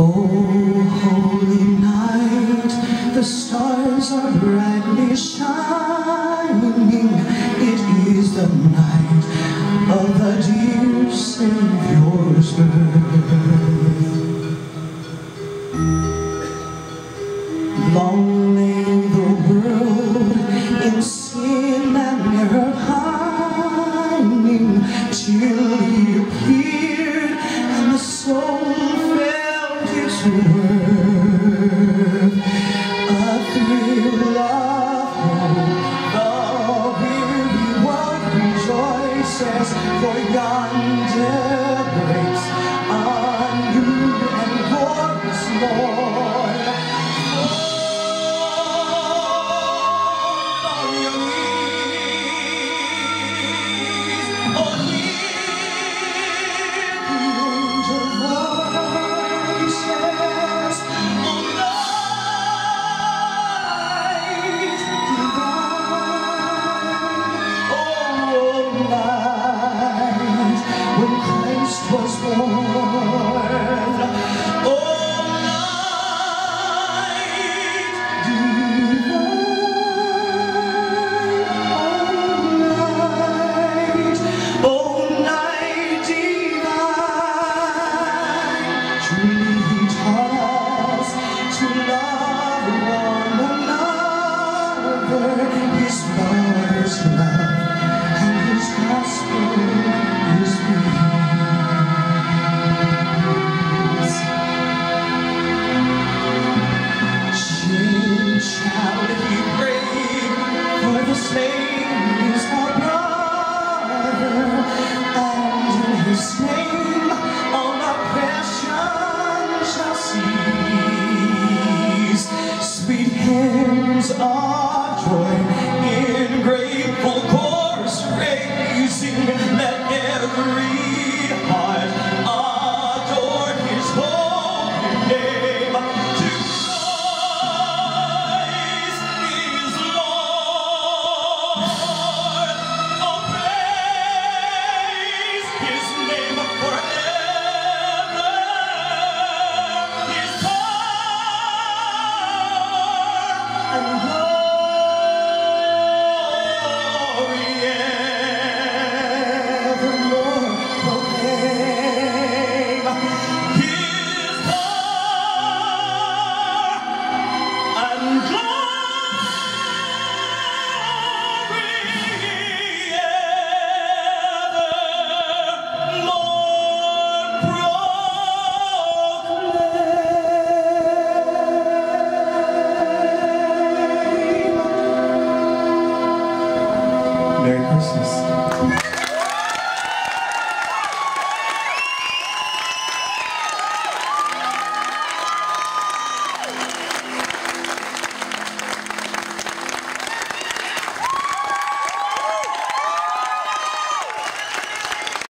Oh, holy night, the stars are brightly shining. It is the night of the dear Savior's birth. Lonely the world in sin and error pining, till He appeared and the soul worth. A thrill of shall. Sweet hymns of consciousness.